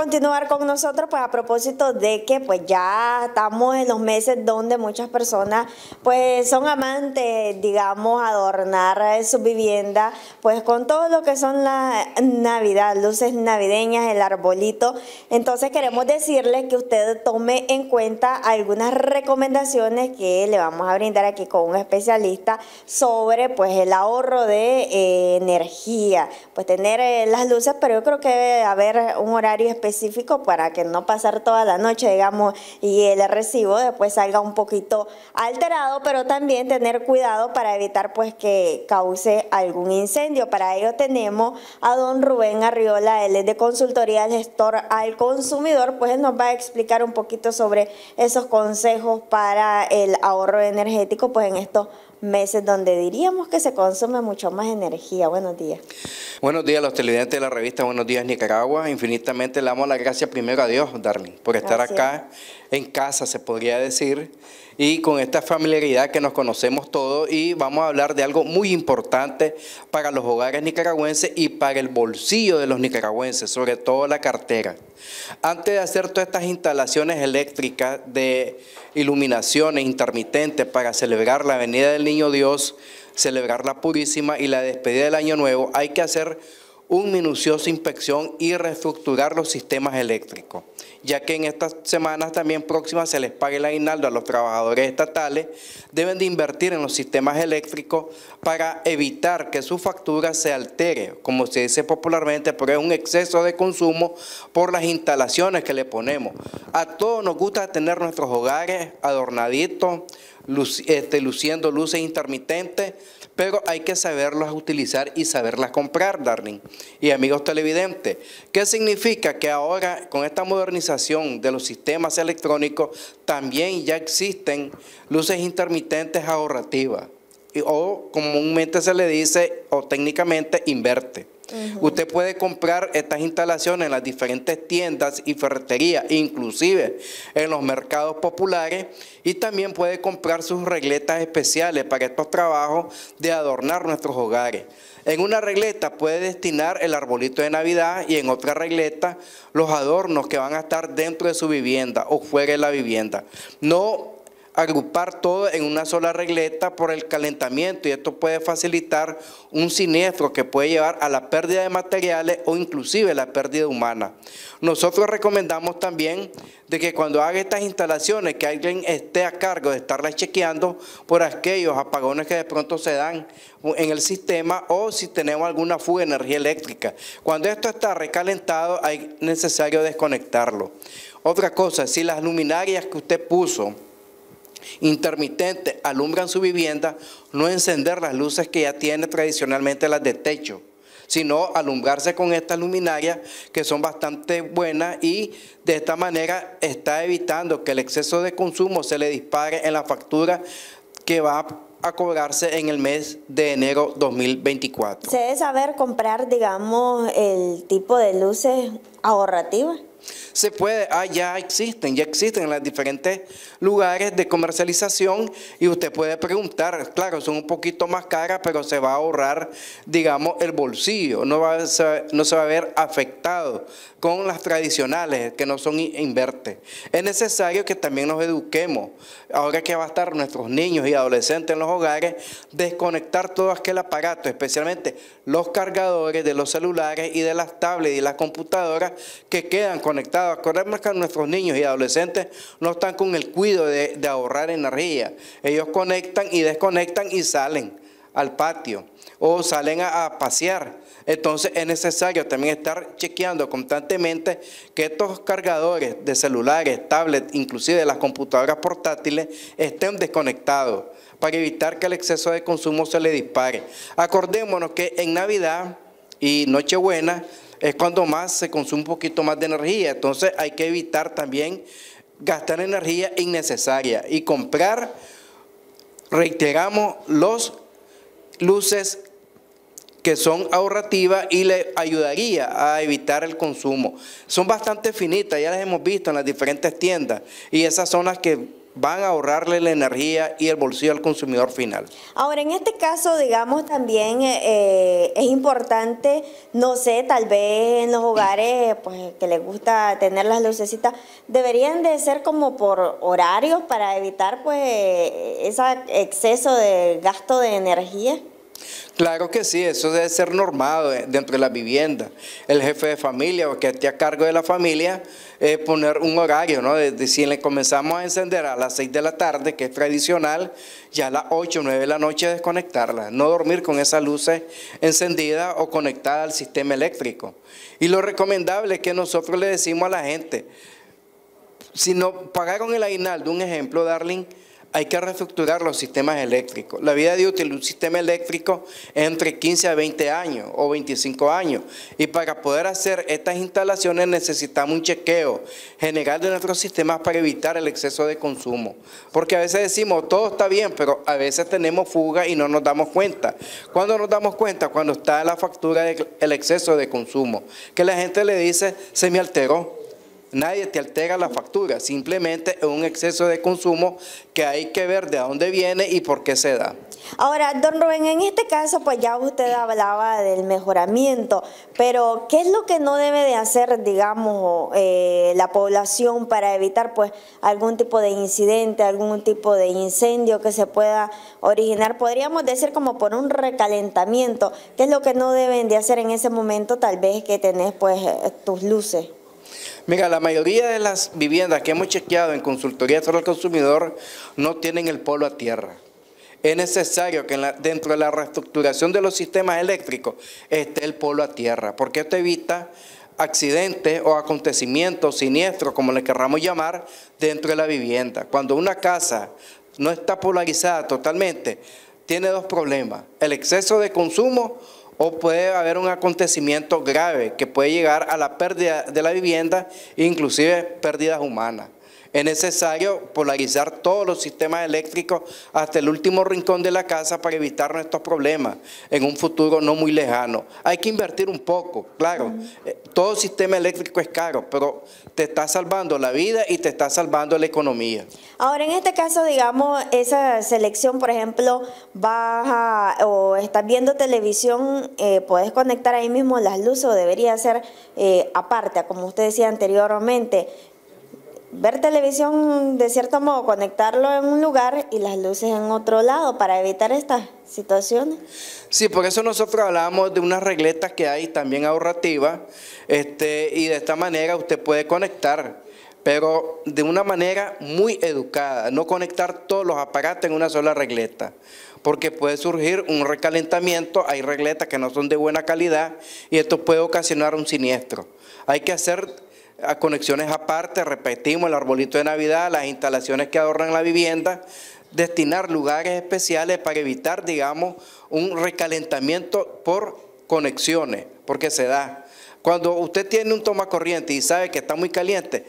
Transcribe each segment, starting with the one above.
continuar con nosotros, pues a propósito de que pues ya estamos en los meses donde muchas personas pues son amantes, digamos, adornar su vivienda pues con todo lo que son la Navidad, luces navideñas, el arbolito. Entonces queremos decirle que usted tome en cuenta algunas recomendaciones que le vamos a brindar aquí con un especialista sobre pues el ahorro de eh, energía, pues tener eh, las luces, pero yo creo que haber un horario específico para que no pasar toda la noche, digamos, y el recibo después salga un poquito alterado, pero también tener cuidado para evitar pues que cause algún incendio. Para ello tenemos a don Rubén Arriola, él es de consultoría al gestor al consumidor, pues nos va a explicar un poquito sobre esos consejos para el ahorro energético pues en estos meses donde diríamos que se consume mucho más energía. Buenos días. Buenos días a los televidentes de la revista Buenos Días Nicaragua. Infinitamente le damos la gracia primero a Dios, Darling, por estar acá en casa, se podría decir, y con esta familiaridad que nos conocemos todos y vamos a hablar de algo muy importante para los hogares nicaragüenses y para el bolsillo de los nicaragüenses, sobre todo la cartera. Antes de hacer todas estas instalaciones eléctricas de iluminaciones intermitentes para celebrar la venida del Niño Dios, celebrar la Purísima y la despedida del Año Nuevo, hay que hacer una minuciosa inspección y reestructurar los sistemas eléctricos, ya que en estas semanas también próximas se les pague el aguinaldo a los trabajadores estatales, deben de invertir en los sistemas eléctricos para evitar que su factura se altere, como se dice popularmente, porque es un exceso de consumo por las instalaciones que le ponemos. A todos nos gusta tener nuestros hogares adornaditos, este, luciendo luces intermitentes, pero hay que saberlas utilizar y saberlas comprar, darling. Y amigos televidentes, ¿qué significa que ahora con esta modernización de los sistemas electrónicos también ya existen luces intermitentes ahorrativas? O comúnmente se le dice, o técnicamente, inverte. Usted puede comprar estas instalaciones en las diferentes tiendas y ferreterías, inclusive en los mercados populares, y también puede comprar sus regletas especiales para estos trabajos de adornar nuestros hogares. En una regleta puede destinar el arbolito de Navidad y en otra regleta los adornos que van a estar dentro de su vivienda o fuera de la vivienda. No agrupar todo en una sola regleta por el calentamiento y esto puede facilitar un siniestro que puede llevar a la pérdida de materiales o inclusive la pérdida humana. Nosotros recomendamos también de que cuando haga estas instalaciones que alguien esté a cargo de estarlas chequeando por aquellos apagones que de pronto se dan en el sistema o si tenemos alguna fuga de energía eléctrica. Cuando esto está recalentado hay necesario desconectarlo. Otra cosa, si las luminarias que usted puso intermitentes alumbran su vivienda, no encender las luces que ya tiene tradicionalmente las de techo, sino alumbrarse con estas luminarias que son bastante buenas y de esta manera está evitando que el exceso de consumo se le dispare en la factura que va a cobrarse en el mes de enero 2024. ¿Se debe saber comprar, digamos, el tipo de luces ahorrativas? Se puede, ah, ya existen, ya existen en los diferentes lugares de comercialización y usted puede preguntar, claro, son un poquito más caras, pero se va a ahorrar, digamos, el bolsillo, no, va no se va a ver afectado con las tradicionales que no son invertes. Es necesario que también nos eduquemos, ahora que va a estar nuestros niños y adolescentes en los hogares, desconectar todo aquel aparato, especialmente los cargadores de los celulares y de las tablets y las computadoras que quedan conectados. Acordemos que nuestros niños y adolescentes no están con el cuidado de, de ahorrar energía. Ellos conectan y desconectan y salen al patio o salen a, pasear. Entonces es necesario también estar chequeando constantemente que estos cargadores de celulares, tablets, inclusive las computadoras portátiles estén desconectados para evitar que el exceso de consumo se le dispare. Acordémonos que en Navidad y Nochebuena es cuando más se consume un poquito más de energía, entonces hay que evitar también gastar energía innecesaria y comprar, reiteramos, los luces que son ahorrativas y le ayudaría a evitar el consumo. Son bastante finitas, ya las hemos visto en las diferentes tiendas y esas son las que van a ahorrarle la energía y el bolsillo al consumidor final. Ahora, en este caso, digamos, también eh, eh, es importante, no sé, tal vez en los hogares pues, que les gusta tener las lucecitas, deberían de ser como por horarios para evitar pues ese exceso de gasto de energía. Claro que sí, eso debe ser normado dentro de la vivienda. El jefe de familia o que esté a cargo de la familia, eh, poner un horario, ¿no? De, si le comenzamos a encender a las 6 de la tarde, que es tradicional, ya a las 8 o 9 de la noche desconectarla. No dormir con esas luces encendidas o conectadas al sistema eléctrico. Y lo recomendable es que nosotros le decimos a la gente, si no pagaron el aguinaldo, un ejemplo, Darling, hay que reestructurar los sistemas eléctricos. La vida de útil un sistema eléctrico es entre 15 a 20 años o 25 años. Y para poder hacer estas instalaciones necesitamos un chequeo general de nuestros sistemas para evitar el exceso de consumo. Porque a veces decimos, todo está bien, pero a veces tenemos fuga y no nos damos cuenta. ¿Cuándo nos damos cuenta? Cuando está la factura del exceso de consumo. Que la gente le dice, se me alteró Nadie te altera la factura, simplemente es un exceso de consumo que hay que ver de dónde viene y por qué se da. Ahora, don Rubén, en este caso, pues ya usted hablaba del mejoramiento, pero ¿qué es lo que no debe de hacer, digamos, eh, la población para evitar, pues, algún tipo de incidente, algún tipo de incendio que se pueda originar? Podríamos decir como por un recalentamiento. ¿Qué es lo que no deben de hacer en ese momento, tal vez que tenés, pues, tus luces? Mira, la mayoría de las viviendas que hemos chequeado en consultoría sobre el consumidor no tienen el polo a tierra. Es necesario que dentro de la reestructuración de los sistemas eléctricos esté el polo a tierra, porque esto evita accidentes o acontecimientos siniestros, como le querramos llamar, dentro de la vivienda. Cuando una casa no está polarizada totalmente, tiene dos problemas, el exceso de consumo o puede haber un acontecimiento grave que puede llegar a la pérdida de la vivienda, inclusive pérdidas humanas. Es necesario polarizar todos los sistemas eléctricos hasta el último rincón de la casa para evitar nuestros problemas en un futuro no muy lejano. Hay que invertir un poco, claro. Eh, todo sistema eléctrico es caro, pero te está salvando la vida y te está salvando la economía. Ahora, en este caso, digamos, esa selección, por ejemplo, baja o estás viendo televisión, eh, puedes conectar ahí mismo las luces o debería ser eh, aparte, como usted decía anteriormente ver televisión de cierto modo, conectarlo en un lugar y las luces en otro lado para evitar estas situaciones. Sí, por eso nosotros hablamos de unas regletas que hay también ahorrativas este, y de esta manera usted puede conectar, pero de una manera muy educada, no conectar todos los aparatos en una sola regleta porque puede surgir un recalentamiento, hay regletas que no son de buena calidad y esto puede ocasionar un siniestro. Hay que hacer a conexiones aparte, repetimos el arbolito de Navidad, las instalaciones que adornan la vivienda, destinar lugares especiales para evitar, digamos, un recalentamiento por conexiones, porque se da. Cuando usted tiene un toma corriente y sabe que está muy caliente,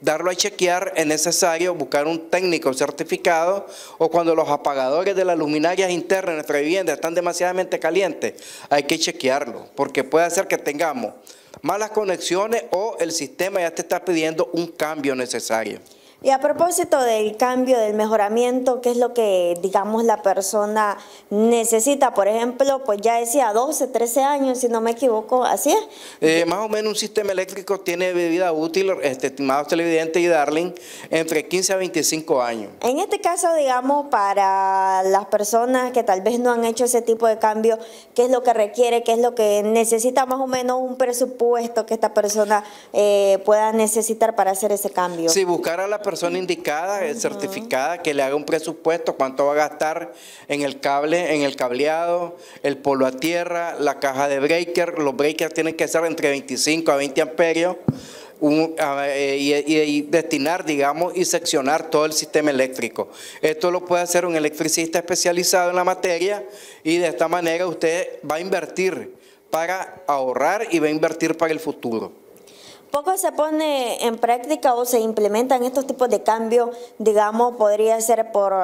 darlo a chequear es necesario buscar un técnico certificado o cuando los apagadores de las luminarias internas de nuestra vivienda están demasiadamente calientes, hay que chequearlo, porque puede hacer que tengamos malas conexiones o el sistema ya te está pidiendo un cambio necesario. Y a propósito del cambio, del mejoramiento, ¿qué es lo que, digamos, la persona necesita? Por ejemplo, pues ya decía 12, 13 años, si no me equivoco, ¿así es? Eh, más o menos un sistema eléctrico tiene vida útil, este, estimados televidentes y Darling, entre 15 a 25 años. En este caso, digamos, para las personas que tal vez no han hecho ese tipo de cambio, ¿qué es lo que requiere? ¿Qué es lo que necesita más o menos un presupuesto que esta persona eh, pueda necesitar para hacer ese cambio? Sí, buscar a la persona indicada, certificada, que le haga un presupuesto, cuánto va a gastar en el cable, en el cableado, el polo a tierra, la caja de breaker. Los breakers tienen que ser entre 25 a 20 amperios. Eh, y, destinar, digamos, y seccionar todo el sistema eléctrico. Esto lo puede hacer un electricista especializado en la materia y de esta manera usted va a invertir para ahorrar y va a invertir para el futuro poco se pone en práctica o se implementan estos tipos de cambios, digamos, podría ser por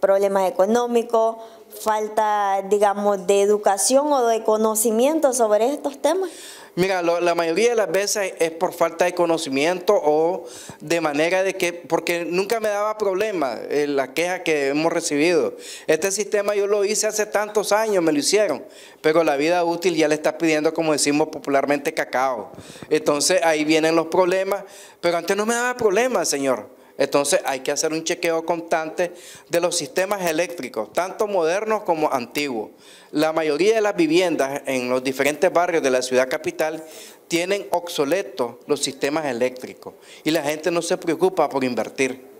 problemas económicos, falta, digamos, de educación o de conocimiento sobre estos temas? Mira, la mayoría de las veces es por falta de conocimiento o de manera de que, porque nunca me daba problema eh, la queja que hemos recibido. Este sistema yo lo hice hace tantos años, me lo hicieron, pero la vida útil ya le está pidiendo, como decimos popularmente, cacao. Entonces ahí vienen los problemas, pero antes no me daba problema, señor. Entonces hay que hacer un chequeo constante de los sistemas eléctricos, tanto modernos como antiguos. La mayoría de las viviendas en los diferentes barrios de la ciudad capital tienen obsoletos los sistemas eléctricos y la gente no se preocupa por invertir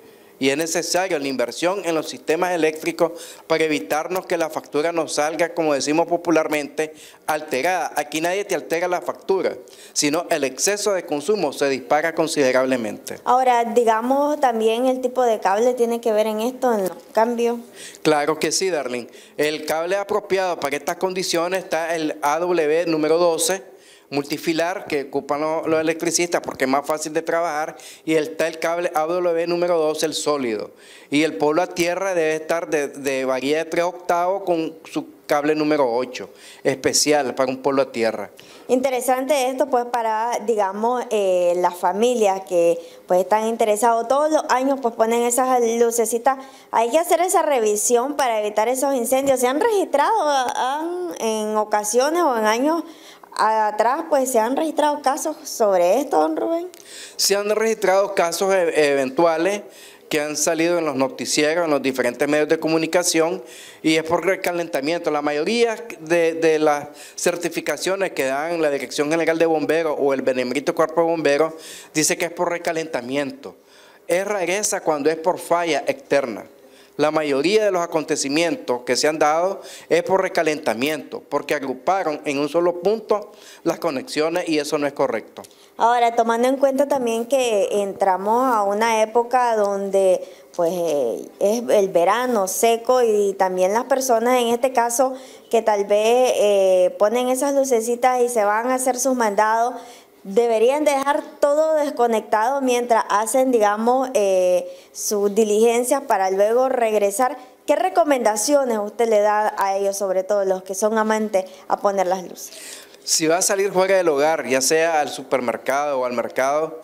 y es necesaria la inversión en los sistemas eléctricos para evitarnos que la factura nos salga, como decimos popularmente, alterada. Aquí nadie te altera la factura, sino el exceso de consumo se dispara considerablemente. Ahora, digamos, también el tipo de cable tiene que ver en esto, en los cambios. Claro que sí, Darling. El cable apropiado para estas condiciones está el AW número 12 multifilar que ocupan los, electricistas porque es más fácil de trabajar y está el cable AW número 2, el sólido. Y el polo a tierra debe estar de, de de 3 octavos con su cable número 8, especial para un polo a tierra. Interesante esto pues para, digamos, eh, las familias que pues están interesados todos los años pues ponen esas lucecitas. Hay que hacer esa revisión para evitar esos incendios. ¿Se han registrado en ocasiones o en años atrás, pues se han registrado casos sobre esto, don Rubén. Se han registrado casos e, eventuales que han salido en los noticieros, en los diferentes medios de comunicación, y es por recalentamiento. La mayoría de, las certificaciones que dan la Dirección General de Bomberos o el Benemérito Cuerpo de Bomberos dice que es por recalentamiento. Es rareza cuando es por falla externa. La mayoría de los acontecimientos que se han dado es por recalentamiento, porque agruparon en un solo punto las conexiones y eso no es correcto. Ahora, tomando en cuenta también que entramos a una época donde pues eh, es el verano seco y también las personas en este caso que tal vez eh, ponen esas lucecitas y se van a hacer sus mandados, deberían dejar todo desconectado mientras hacen, digamos, eh, sus diligencias para luego regresar. ¿Qué recomendaciones usted le da a ellos, sobre todo los que son amantes, a poner las luces? Si va a salir fuera del hogar, ya sea al supermercado o al mercado,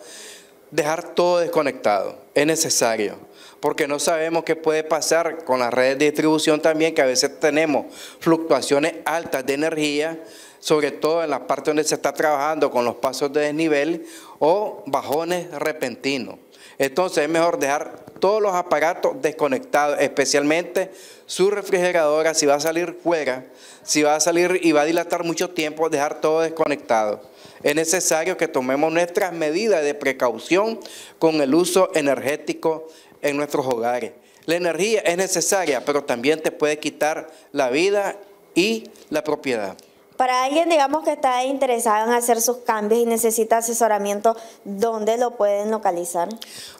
dejar todo desconectado. Es necesario, porque no sabemos qué puede pasar con las redes de distribución también, que a veces tenemos fluctuaciones altas de energía sobre todo en la parte donde se está trabajando con los pasos de desnivel o bajones repentinos. Entonces es mejor dejar todos los aparatos desconectados, especialmente su refrigeradora, si va a salir fuera, si va a salir y va a dilatar mucho tiempo, dejar todo desconectado. Es necesario que tomemos nuestras medidas de precaución con el uso energético en nuestros hogares. La energía es necesaria, pero también te puede quitar la vida y la propiedad. Para alguien, digamos, que está interesado en hacer sus cambios y necesita asesoramiento, ¿dónde lo pueden localizar?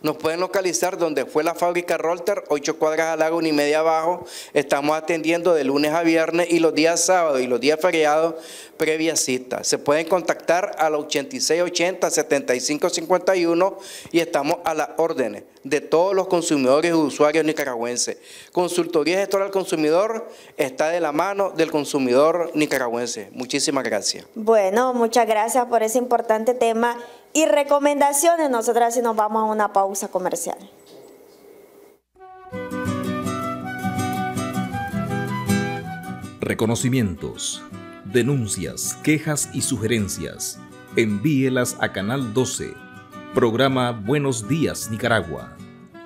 Nos pueden localizar donde fue la fábrica Rolter, ocho cuadras al lago, una y media abajo. Estamos atendiendo de lunes a viernes y los días sábados y los días feriados previa cita. Se pueden contactar al 8680-7551 y estamos a las órdenes de todos los consumidores y usuarios nicaragüenses. Consultoría Gestora al Consumidor está de la mano del consumidor nicaragüense. Muchísimas gracias. Bueno, muchas gracias por ese importante tema y recomendaciones. Nosotras si nos vamos a una pausa comercial. Reconocimientos denuncias, quejas y sugerencias, envíelas a Canal 12, programa Buenos Días Nicaragua,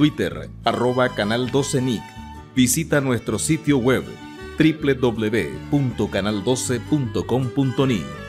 Twitter, arroba Canal 12 Nic. Visita nuestro sitio web www.canal12.com.ni.